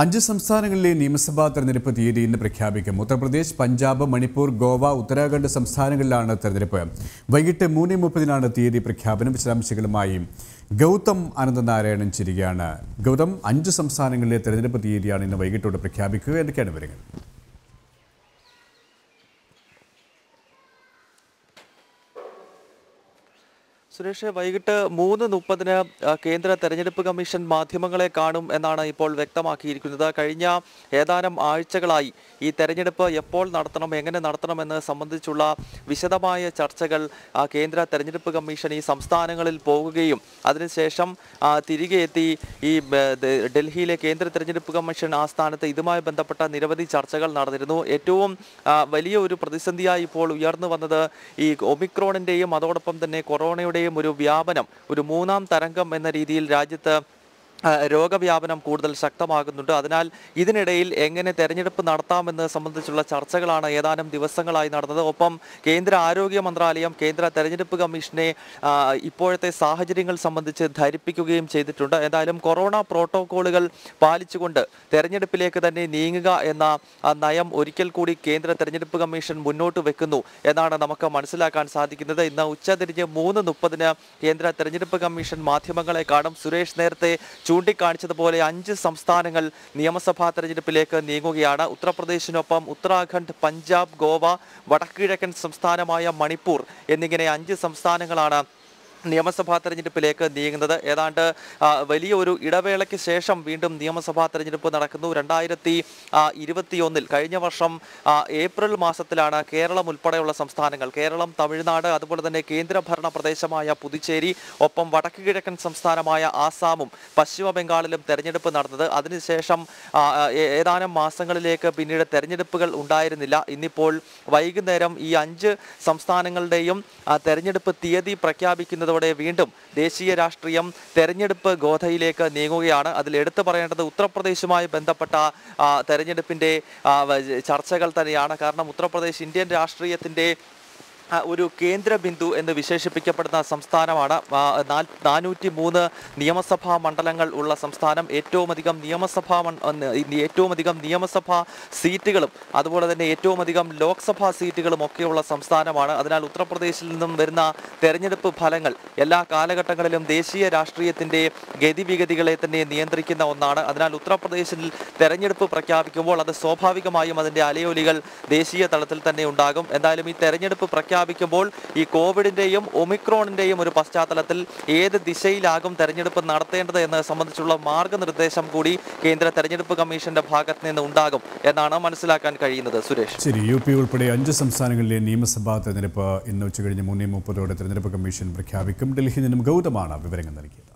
അഞ്ച് സംസ്ഥാനങ്ങളിലെ നിയമസഭാ തെരഞ്ഞെടുപ്പ് തീയതി ഇന്ന് പ്രഖ്യാപിക്കും. ഉത്തർപ്രദേശ് പഞ്ചാബ് മണിപ്പൂർ ഗോവ ഉത്തരാഖണ്ഡ് സംസ്ഥാനങ്ങളിലാണ് തെരഞ്ഞെടുപ്പ്. വൈകിട്ട് മൂന്ന് മുപ്പതിനാണ് തീയതി പ്രഖ്യാപനം. വിശദാംശങ്ങളുമായി ഗൗതം അനന്തനാരായണൻ ചിരികയാണ്. ഗൗതം അഞ്ച് സംസ്ഥാനങ്ങളിലെ തെരഞ്ഞെടുപ്പ് തീയതിയാണ് ഇന്ന് വൈകിട്ടോടെ പ്രഖ്യാപിക്കുക. എന്തൊക്കെയാണ് വിവരങ്ങൾ? സുരേഷ് വൈകിട്ട് മൂന്ന് മുപ്പതിന് കേന്ദ്ര തെരഞ്ഞെടുപ്പ് കമ്മീഷൻ മാധ്യമങ്ങളെ കാണും എന്നാണ് ഇപ്പോൾ വ്യക്തമാക്കിയിരിക്കുന്നത്. കഴിഞ്ഞ ഏതാനും ആഴ്ചകളായി ഈ തെരഞ്ഞെടുപ്പ് എപ്പോൾ നടത്തണം എങ്ങനെ നടത്തണമെന്ന് സംബന്ധിച്ചുള്ള വിശദമായ ചർച്ചകൾ കേന്ദ്ര തെരഞ്ഞെടുപ്പ് കമ്മീഷൻ ഈ സംസ്ഥാനങ്ങളിൽ പോകുകയും അതിനുശേഷം തിരികെ എത്തി ഈ ഡൽഹിയിലെ കേന്ദ്ര തെരഞ്ഞെടുപ്പ് കമ്മീഷൻ ആസ്ഥാനത്ത് ഇതുമായി ബന്ധപ്പെട്ട നിരവധി ചർച്ചകൾ നടന്നിരുന്നു. ഏറ്റവും വലിയ ഒരു പ്രതിസന്ധിയായി ഇപ്പോൾ ഉയർന്നു വന്നത് ഈ ഒമിക്രോണിന്റെയും അതോടൊപ്പം തന്നെ ഒരു വ്യാപനം ഒരു മൂന്നാം തരംഗം എന്ന രീതിയിൽ രാജ്യത്ത് രോഗവ്യാപനം കൂടുതൽ ശക്തമാകുന്നുണ്ട്. അതിനാൽ ഇതിനിടയിൽ എങ്ങനെ തെരഞ്ഞെടുപ്പ് നടത്താമെന്ന് സംബന്ധിച്ചുള്ള ചർച്ചകളാണ് ഏതാനും ദിവസങ്ങളായി നടന്നത്. ഒപ്പം കേന്ദ്ര ആരോഗ്യ മന്ത്രാലയം കേന്ദ്ര തെരഞ്ഞെടുപ്പ് കമ്മീഷനെ ഇപ്പോഴത്തെ സാഹചര്യങ്ങൾ സംബന്ധിച്ച് ധരിപ്പിക്കുകയും ചെയ്തിട്ടുണ്ട്. എന്തായാലും കൊറോണ പ്രോട്ടോക്കോളുകൾ പാലിച്ചുകൊണ്ട് തെരഞ്ഞെടുപ്പിലേക്ക് തന്നെ നീങ്ങുക എന്ന നയം ഒരിക്കൽ കൂടി കേന്ദ്ര തെരഞ്ഞെടുപ്പ് കമ്മീഷൻ മുന്നോട്ട് വെക്കുന്നു എന്നാണ് നമുക്ക് മനസ്സിലാക്കാൻ സാധിക്കുന്നത്. ഇന്ന് ഉച്ചതിരിഞ്ഞ് മൂന്ന് മുപ്പതിന് കേന്ദ്ര തെരഞ്ഞെടുപ്പ് കമ്മീഷൻ മാധ്യമങ്ങളെ കാണും. സുരേഷ് നേരത്തെ ചൂണ്ടിക്കാണിച്ചതുപോലെ അഞ്ച് സംസ്ഥാനങ്ങൾ നിയമസഭാ തെരഞ്ഞെടുപ്പിലേക്ക് നീങ്ങുകയാണ്. ഉത്തർപ്രദേശിനൊപ്പം ഉത്തരാഖണ്ഡ് പഞ്ചാബ് ഗോവ വടക്കുകിഴക്കൻ സംസ്ഥാനമായ മണിപ്പൂർ എന്നിങ്ങനെ അഞ്ച് സംസ്ഥാനങ്ങളാണ് നിയമസഭാ തെരഞ്ഞെടുപ്പിലേക്ക് നീങ്ങുന്നത്. ഏതാണ്ട് വലിയ ഒരു ഇടവേളയ്ക്ക് ശേഷം വീണ്ടും നിയമസഭാ തെരഞ്ഞെടുപ്പ് നടക്കുന്നു. രണ്ടായിരത്തി ഇരുപത്തിയൊന്നിൽ കഴിഞ്ഞ വർഷം ഏപ്രിൽ മാസത്തിലാണ് കേരളം ഉൾപ്പെടെയുള്ള സംസ്ഥാനങ്ങൾ കേരളം തമിഴ്നാട് അതുപോലെ തന്നെ കേന്ദ്രഭരണ പ്രദേശമായ പുതുച്ചേരി ഒപ്പം വടക്ക് കിഴക്കൻ സംസ്ഥാനമായ ആസാമും പശ്ചിമ ബംഗാളിലും തെരഞ്ഞെടുപ്പ് നടന്നത്. അതിനുശേഷം ഏതാനും മാസങ്ങളിലേക്ക് പിന്നീട് തെരഞ്ഞെടുപ്പുകൾ ഉണ്ടായിരുന്നില്ല. ഇന്നിപ്പോൾ വൈകുന്നേരം ഈ അഞ്ച് സംസ്ഥാനങ്ങളുടെയും തെരഞ്ഞെടുപ്പ് തീയതി പ്രഖ്യാപിക്കുന്നതോടെ വീണ്ടും ദേശീയ രാഷ്ട്രീയം തെരഞ്ഞെടുപ്പ് ഗോധയിലേക്ക് നീങ്ങുകയാണ്. അതിൽ എടുത്തു പറയേണ്ടത് ഉത്തർപ്രദേശുമായി ബന്ധപ്പെട്ട തെരഞ്ഞെടുപ്പിന്റെ ചർച്ചകൾ തന്നെയാണ്. കാരണം ഉത്തർപ്രദേശ് ഇന്ത്യൻ രാഷ്ട്രീയത്തിന്റെ ആ, ഒരു കേന്ദ്ര ബിന്ദു എന്ന് വിശേഷിപ്പിക്കപ്പെടുന്ന സംസ്ഥാനമാണ്. നാനൂറ്റി മൂന്ന് നിയമസഭാ മണ്ഡലങ്ങൾ ഉള്ള സംസ്ഥാനം. ഏറ്റവും അധികം നിയമസഭാ ഏറ്റവും അധികം നിയമസഭാ സീറ്റുകളും അതുപോലെ തന്നെ ഏറ്റവും അധികം ലോക്സഭാ സീറ്റുകളും ഒക്കെയുള്ള സംസ്ഥാനമാണ്. അതിനാൽ ഉത്തർപ്രദേശിൽ നിന്നും വരുന്ന തെരഞ്ഞെടുപ്പ് ഫലങ്ങൾ എല്ലാ കാലഘട്ടങ്ങളിലും ദേശീയ രാഷ്ട്രീയത്തിന്റെ ഗതിവിഗതികളെ തന്നെ നിയന്ത്രിക്കുന്ന ഒന്നാണ്. അതിനാൽ ഉത്തർപ്രദേശിൽ തെരഞ്ഞെടുപ്പ് പ്രഖ്യാപിക്കുമ്പോൾ അത് സ്വാഭാവികമായും അതിന്റെ അലയൊലികൾ ദേശീയ തലത്തിൽ തന്നെ ഉണ്ടാകും. എന്തായാലും ഈ തെരഞ്ഞെടുപ്പ് പ്രഖ്യാപിക്കുമ്പോൾ ഈ കോവിഡിന്റെയും ഒമിക്രോണിന്റെയും ഒരു പശ്ചാത്തലത്തിൽ ഏത് ദിശയിലാകും തെരഞ്ഞെടുപ്പ് നടത്തേണ്ടത് എന്ന് സംബന്ധിച്ചുള്ള മാർഗനിർദ്ദേശം കൂടി കേന്ദ്ര തെരഞ്ഞെടുപ്പ് കമ്മീഷന്റെ ഭാഗത്ത് നിന്ന് ഉണ്ടാകും എന്നാണ് മനസ്സിലാക്കാൻ കഴിയുന്നത്. സുരേഷ്. ശരി യു പി ഉൾപ്പെടെ അഞ്ച് സംസ്ഥാനങ്ങളിലെ നിയമസഭാ തെരഞ്ഞെടുപ്പ് ഇന്ന് ഉച്ചകഴിഞ്ഞ് മൂന്നേ മുപ്പതോടെ തെരഞ്ഞെടുപ്പ് കമ്മീഷൻ പ്രഖ്യാപിക്കും. ഡൽഹിയിൽ നിന്നും ഗൗതമാണ് വിവരങ്ങൾ നൽകിയത്.